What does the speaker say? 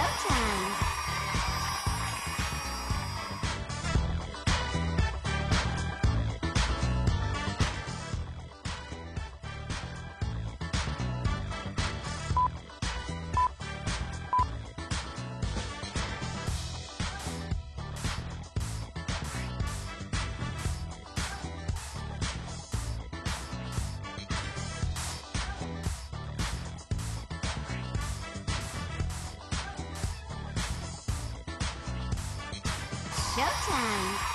Showtime! Showtime!